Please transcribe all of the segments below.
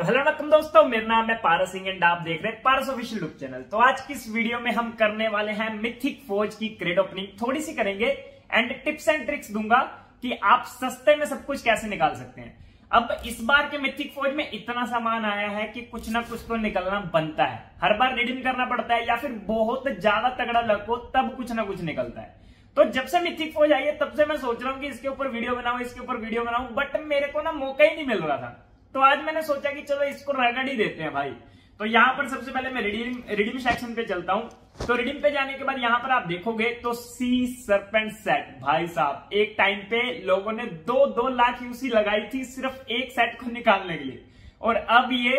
तो hello welcome दोस्तों, मेरा नाम है पारस सिंह एंड आप देख रहे हैं पारस ऑफिशियल लुक चैनल तो आज की इस वीडियो में हम करने वाले हैं मिथिक फौज की क्रेड ओपनिंग थोड़ी सी करेंगे एंड टिप्स एंड ट्रिक्स दूँगा कि आप सस्ते में सब कुछ कैसे निकाल सकते हैं। अब इस बार के मिथिक फौज में इतना सामान आया है कि कुछ ना कुछ तो निकलना बनता है। हर बार रिडीम करना पड़ता है या फिर बहुत ज़्यादा तगड़ा लगो तब कुछ ना कुछ निकलता है। तो जब से मिथिक फौज आई है, तब से मैं सोच रहा हूँ कि इसके ऊपर वीडियो बनाऊ, इसके ऊपर वीडियो बनाऊ बट मेरे को ना मौका ही नहीं मिल रहा था। तो आज मैंने सोचा कि चलो इसको रगड़ ही देते हैं भाई। तो यहाँ पर सबसे पहले मैं रिडीम रिडीम सेक्शन पे चलता हूँ। तो रिडीम पे जाने के बाद यहाँ पर आप देखोगे तो सी सरपेंट सेट भाई साहब, एक टाइम पे लोगों ने दो दो लाख यूसी लगाई थी सिर्फ़ एक सेट को निकालने के लिए। और अब ये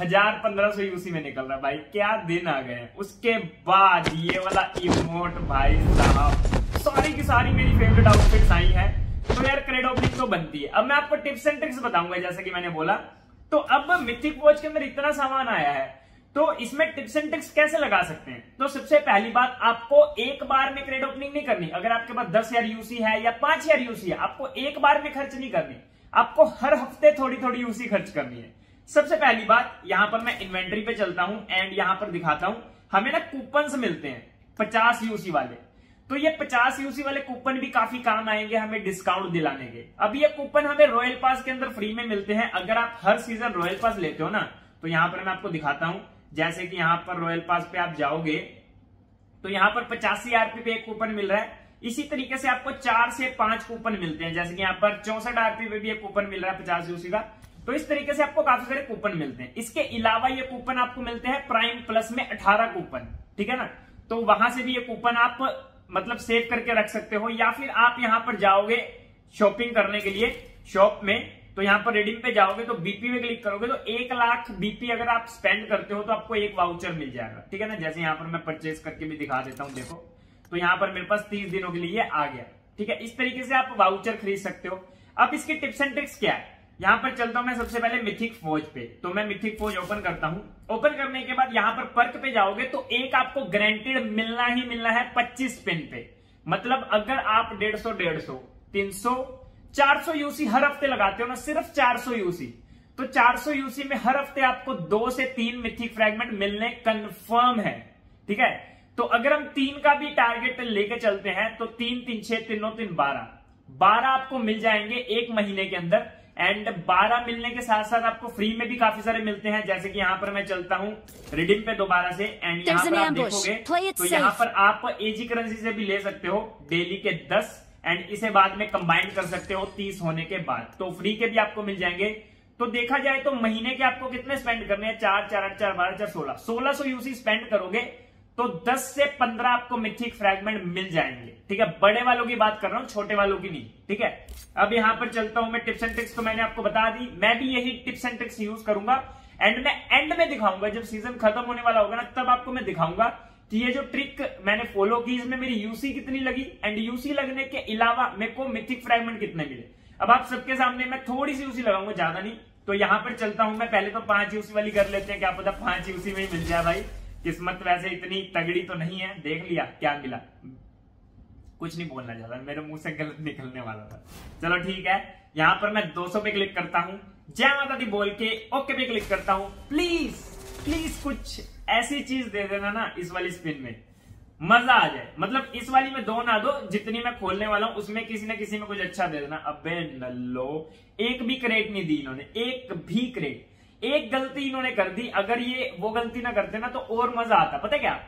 हज़ार पंद्रह सौ यूसी में निकल रहा भाई, क्या दिन आ गए उसके बाद ये वाला इमोट भाई साहब, सारी की सारी मेरी फेवरेट आउटफिट्स आई है। तो यार क्रेड ओपनिंग तो बनती है। अब मैं आपको टिप्स एंड ट्रिक्स बताऊँगा, जैसे कि मैंने बोला। तो अब मिथिक वॉच के अंदर इतना सामान आया है तो इसमें टिप्स एंड ट्रिक्स कैसे लगा सकते हैं? तो सबसे पहली बात, आपको एक बार में क्रेड ओपनिंग नहीं करनी। अगर आपके पास दस हज़ार यूसी है या पाँच हज़ार यूसी है, आपको एक बार में खर्च नहीं करनी। आपको हर हफ़्ते थोड़ी थोड़ी यूसी खर्च करनी है। सबसे पहली बात, यहाँ पर मैं इन्वेंट्री पे चलता हूँ एंड यहाँ पर दिखाता हूँ। हमें ना कूपन मिलते हैं, पचास यूसी वाले। तो ये 50 यूसी वाले कूपन भी काफ़ी काम आएँगे हमें डिस्काउंट दिलाने के। अब ये कूपन हमें रॉयल पास के अंदर फ्री में मिलते हैं। अगर आप हर सीज़न रॉयल पास लेते हो ना तो यहाँ पर मैं आपको दिखाता हूँ। जैसे कि यहाँ पर रॉयल पास पे आप जाओगे तो यहाँ पर पचासी आरपी पे एक कूपन मिल रहा है। इसी तरीके से आपको चार से पाँच कूपन मिलते हैं। जैसे कि यहाँ पर चौसठ आरपी पे भी एक कूपन मिल रहा है पचास यूसी का। तो इस तरीके से आपको काफ़ी सारे कूपन मिलते हैं। इसके अलावा ये कूपन आपको मिलते हैं प्राइम प्लस में अठारह कूपन ठीक है ना? तो वहाँ से भी ये कूपन आप मतलब सेव करके रख सकते हो, या फिर आप यहाँ पर जाओगे शॉपिंग करने के लिए शॉप में तो यहाँ पर रेडिंग पे जाओगे तो बीपी में क्लिक करोगे तो एक लाख बीपी अगर आप स्पेंड करते हो तो आपको एक वाउचर मिल जाएगा, ठीक है ना? जैसे यहाँ पर मैं परचेज करके भी दिखा देता हूँ, देखो। तो यहाँ पर मेरे पास तीस दिनों के लिए आ गया, ठीक है? इस तरीके से आप वाउचर खरीद सकते हो। अब इसकी टिप्स एंड ट्रिक्स क्या है? यहाँ पर चलता हूँ मैं सबसे पहले मिथिक फौज पे। तो मैं मिथिक फौज ओपन करता हूँ। ओपन करने के बाद यहाँ पर पर्क पे जाओगे तो एक आपको ग्रेंटेड मिलना ही मिलना है 25 पिन पे। मतलब अगर आप डेढ़ सौ डेढ़ सौ यूसी हर हफ़्ते लगाते हो ना, सिर्फ़ 400 यूसी तो 400 यूसी में हर हफ़्ते आपको दो से तीन मिथिक फ्रेगमेंट मिलने कंफर्म है। ठीक है? तो अगर हम तीन का भी टारगेट लेके चलते हैं तो तीन तीन, छह, तीनों तीन, बारह। बारह आपको मिल जाएँगे एक महीने के अंदर। एंड 12 मिलने के साथ साथ आपको फ्री में भी काफ़ी सारे मिलते हैं। जैसे कि यहाँ पर मैं चलता हूँ रिडीम पे दोबारा से। एंड यहाँ पर आप देखोगे तो यहाँ पर आप एजी करेंसी से भी ले सकते हो डेली के 10 एंड इसे बाद में कंबाइन कर सकते हो 30 होने के बाद। तो फ्री के भी आपको मिल जाएँगे। तो देखा जाए तो महीने के आपको कितने स्पेंड करने हैं? चार चार आठ चार बारह चार सोलह। सोलह सौ यूसी स्पेंड करोगे तो 10 से 15 आपको मिथिक फ्रैगमेंट मिल जाएँगे। ठीक है? बड़े वालों की बात कर रहा हूँ, छोटे वालों की नहीं। ठीक है? अब यहाँ पर चलता हूँ मैं टिप्स एंड ट्रिक्स तो मैंने आपको बता दी। मैं भी यही टिप्स एंड ट्रिक्स यूज़ करूँगा। एंड मैं एंड में दिखाऊँगा, जब सीज़न खत्म होने वाला होगा ना, तब आपको मैं दिखाऊँगा कि ये जो ट्रिक मैंने फॉलो की, इसमें मेरी यूसी कितनी लगी? एंड यूसी लगने के अलावा मेरे को मिथिक फ्रैगमेंट कितने मिले? अब आप सबके सामने मैं थोड़ी सी यूसी लगाऊँगा, ज़्यादा नहीं। तो यहाँ पर चलता हूँ मैं, पहले तो पाँच यूसी वाली कर लेते हैं, क्या पता पाँच यूसी में ही मिल जाए भाई। किस्मत वैसे इतनी तगड़ी तो नहीं है, देख लिया, क्या मिला? कुछ नहीं बोलना चाहता मेरे मुँह से गलत निकलने वाला था। चलो ठीक है, यहाँ पर मैं 200 पे क्लिक करता हूँ। जय माता दी बोल के ओके पे क्लिक करता हूँ। प्लीज़ प्लीज़ कुछ ऐसी चीज़ दे देना ना इस वाली स्पिन में। मज़ा आ जाए। मतलब इस वाली में दो ना दो, जितनी मैं खोलने वाला हूँ, उसमें किसी ना किसी में कुछ अच्छा दे देना। अबे नल्लो, एक भी क्रेट नहीं दी इन्होंने, एक भी क्रेट एक गलती इन्होंने कर दी, अगर ये वो गलती ना करते ना तो और मज़ा आता। पता क्या?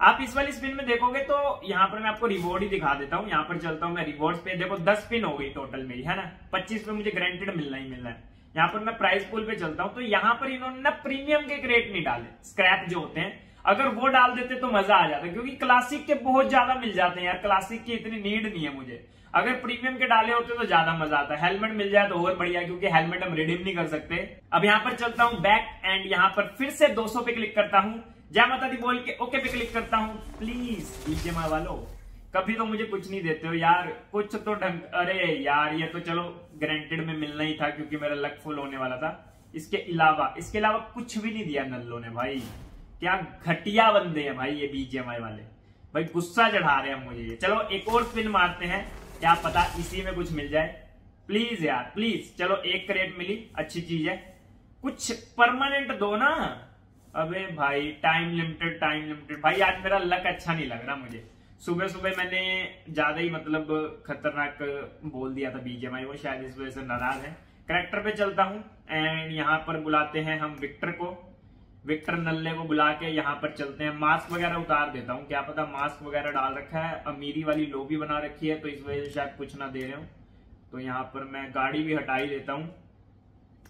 आप इस वाली स्पिन में देखोगे तो यहाँ पर मैं आपको रिवॉर्ड ही दिखा देता हूँ, यहाँ पर चलता हूँ मैं रिवॉर्ड पे। देखो, दस स्पिन हो गई टोटल मेरी, है ना? पच्चीस पे मुझे ग्रेंटेड मिलना ही मिलना है। यहाँ पर मैं प्राइस पुल पे चलता हूँ तो यहाँ पर इन्होंने ना प्रीमियम के क्रेट नहीं डाले। स्क्रैप जो होते हैं, अगर वो डाल देते तो मज़ा आ जाता, क्योंकि क्लासिक के बहुत ज़्यादा मिल जाते हैं यार। क्लासिक की इतनी नीड नहीं है मुझे। अगर प्रीमियम के डाले होते तो ज़्यादा मज़ा आता। है हेलमेट मिल जाए तो और बढ़िया, क्योंकि हेलमेट हम रिडीम नहीं कर सकते। अब यहाँ पर चलता हूँ बैक एंड यहाँ पर फिर से 200 पे क्लिक करता हूँ। जय माता दी बोल के ओके पे क्लिक करता हूँ। प्लीज़ बीजेमा वालों कभी तो मुझे कुछ नहीं देते हो यार। कुछ तो ढंग, अरे यार, ये तो चलो ग्रेंटेड में मिलना ही था क्योंकि मेरा लक फुल होने वाला था। इसके अलावा इसके अलावा कुछ भी नहीं दिया नल्लो ने भाई। क्या घटिया बंदे हैं भाई ये बीजेएमआई वाले भाई गुस्सा चढ़ा रहे हैं मुझे ये। चलो एक और स्पिन मारते हैं। क्या पता इसी में कुछ मिल जाए। प्लीज़ यार प्लीज़ चलो, एक क्रेट मिली, अच्छी चीज़ है। कुछ परमानेंट दो ना। अबे भाई टाइम लिमिटेड टाइम लिमिटेड भाई, आज मेरा लक अच्छा नहीं लग रहा मुझे। सुबह सुबह मैंने ज़्यादा ही मतलब खतरनाक बोल दिया था बीजेमआई वो शायद इस वजह से नाराज़ है। करेक्टर पे चलता हूँ एंड यहाँ पर बुलाते हैं हम विक्टर को। विक्टर नल्ले को बुला के यहाँ पर चलते हैं मास्क वगैरह उतार देता हूँ क्या पता मास्क वगैरह डाल रखा है अमीरी वाली लोबी बना रखी है तो इस वजह से शायद कुछ ना दे रहे हो तो यहाँ पर मैं गाड़ी भी हटा ही देता हूँ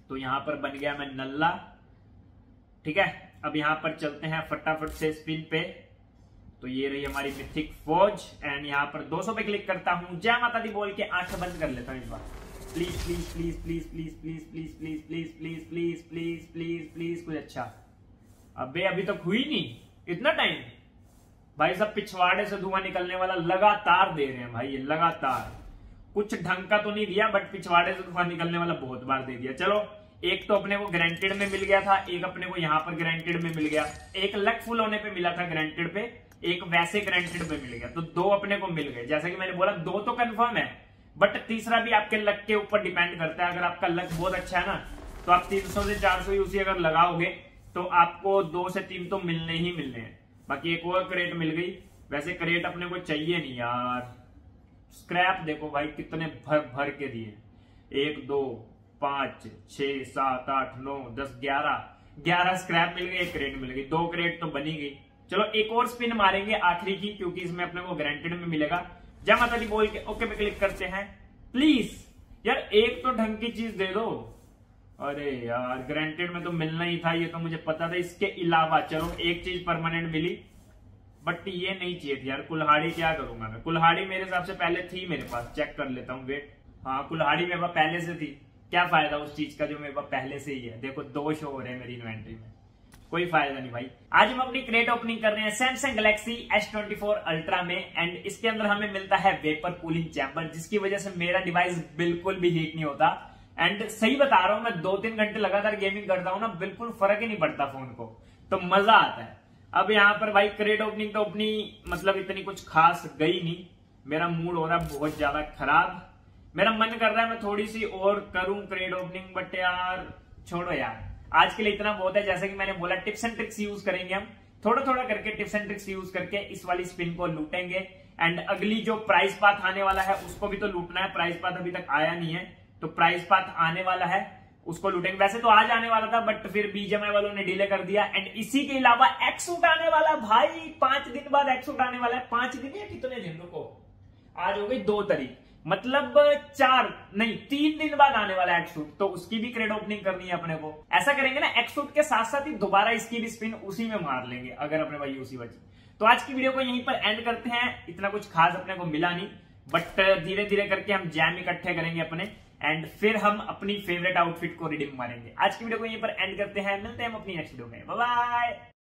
तो यहाँ पर बन गया मैं नल्ला ठीक है अब यहाँ पर चलते हैं फटाफट से स्पिन पे तो ये रही हमारी मिथिक फौज एंड यहाँ पर 200 पे क्लिक करता हूँ जय माता दी बोल के आँखें बंद कर लेता हूँ इस बार please please please please please please please please please please please please please please कुछ अच्छा अबे, अभी तक हुई नहीं। इतना टाइम भाई, सब पिछवाड़े से धुआँ निकलने वाला लगातार दे रहे हैं भाई लगातार। कुछ ढंग का तो नहीं दिया बट पिछवाड़े से धुआँ निकलने वाला बहुत बार दे दिया। चलो, एक तो अपने को ग्रेंटेड में मिल गया था, एक अपने को यहाँ पर ग्रांटेड में मिल गया। एक लक फुल होने पे मिला था ग्रांटेड पे, एक वैसे ग्रांटेड पे मिल गया। तो दो अपने को मिल गए। जैसे कि मैंने बोला, दो तो कंफर्म है बट तीसरा भी आपके लक के ऊपर डिपेंड करता है। अगर आपका लक बहुत अच्छा है ना तो आप 300 से 400 यूसी अगर लगाओगे तो आपको दो से तीन तो मिलने ही मिलने हैं। बाकी एक और क्रेट मिल गई। वैसे क्रेट अपने को चाहिए नहीं यार। स्क्रैप देखो भाई, कितने भर भर के दिए। एक, दो, पाँच छ सात, आठ, नौ, दस, ग्यारह। ग्यारह स्क्रैप मिल गई एक क्रेट मिल गई। दो क्रेट तो बनी गई। चलो, एक और स्पिन मारेंगे आखिरी की, क्योंकि इसमें अपने को गारंटेड में मिलेगा। जय माता दी बोल के ओके पे क्लिक करते हैं। प्लीज़ यार, एक तो ढंग की चीज़ दे दो। अरे यार ग्रांटेड में तो मिलना ही था ये तो मुझे पता था। इसके अलावा, चलो, एक चीज़ परमानेंट मिली बट ये नहीं चाहिए थी यार। कुल्हाड़ी क्या करूँगा मैं? कुल्हाड़ी मेरे हिसाब से पहले थी मेरे पास। चेक कर लेता हूँ वेट हाँ कुल्हाड़ी मेरे पास पहले से थी। क्या फ़ायदा उस चीज़ का जो मेरे पास पहले से ही है? देखो, दो शो हो रहे हैं मेरी इन्वेंट्री में। कोई फ़ायदा नहीं भाई। आज हम अपनी क्रेट ओपनिंग कर रहे हैं सैमसंग गैलेक्सी S24 अल्ट्रा में एंड इसके अंदर हमें मिलता है वेपर कूलिंग चैम्बर जिसकी वजह से मेरा डिवाइस बिल्कुल भी हीट नहीं होता। एंड सही बता रहा हूँ, मैं दो तीन घंटे लगातार गेमिंग करता हूँ ना, बिल्कुल फ़र्क ही नहीं पड़ता फ़ोन को। तो मज़ा आता है। अब यहाँ पर भाई क्रेट ओपनिंग तो अपनी मतलब इतनी कुछ खास गई नहीं। मेरा मूड हो रहा है बहुत ज़्यादा खराब। मेरा मन कर रहा है मैं थोड़ी सी और करूँ क्रेट ओपनिंग बट यार, छोड़ो यार। आज के लिए इतना बहुत है, जैसे कि मैंने बोला टिप्स एंड ट्रिक्स यूज़ करेंगे हम। थोड़ा थोड़ा करके टिप्स एंड ट्रिक्स यूज़ करके इस वाली स्पिन को लूटेंगे। एंड अगली जो प्राइस पाथ आने वाला है, उसको भी तो लूटना है। प्राइस पाथ अभी तक आया नहीं है। तो प्राइस पाथ आने वाला है। उसको लूटेंगे वैसे तो आज आने वाला था बट फिर बीजेमआई वालों ने डिले कर दिया। एंड इसी के अलावा एक्सूट आने वाला भाई। पाँच दिन बाद एक्सूट आने वाला है। पाँच दिन या कितने दिन? रुको। आज हो गई दो तारीख। मतलब चार, नहीं, तीन दिन बाद आने वाला एक्सूट तो उसकी भी क्रेड ओपनिंग करनी है अपने को। ऐसा करेंगे ना एक्सूट के साथ साथ ही दोबारा इसकी भी स्पिन उसी में मार लेंगे, अगर अपने भाई उसी बची। तो आज की वीडियो को यहीं पर एंड करते हैं। इतना कुछ खास अपने को मिला नहीं बट धीरे धीरे करके हम जैम इकट्ठे करेंगे अपने। एंड फिर हम अपनी फेवरेट आउटफिट को रिडीम मारेंगे। आज की वीडियो को यहीं पर एंड करते हैं। मिलते हैं हम अपनी नेक्स्ट वीडियो में। बाय